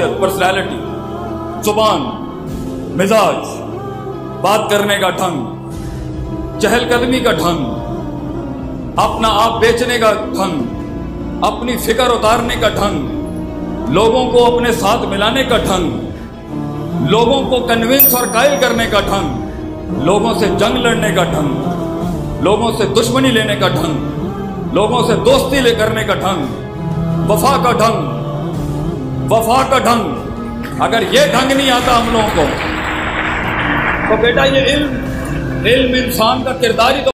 शख्सियत पर्सनैलिटी ज़ुबान मिजाज बात करने का ढंग चहलकदमी का ढंग अपना आप बेचने का ढंग अपनी फ़िक्र उतारने का ढंग लोगों को अपने साथ मिलाने का ढंग लोगों को कन्विंस और कायल करने का ढंग लोगों से जंग लड़ने का ढंग लोगों से दुश्मनी लेने का ढंग लोगों से दोस्ती ले करने का ढंग वफा का ढंग वफा का ढंग। अगर ये ढंग नहीं आता हम लोगों को तो बेटा ये इल्म इल्म इंसान का किरदार ही तो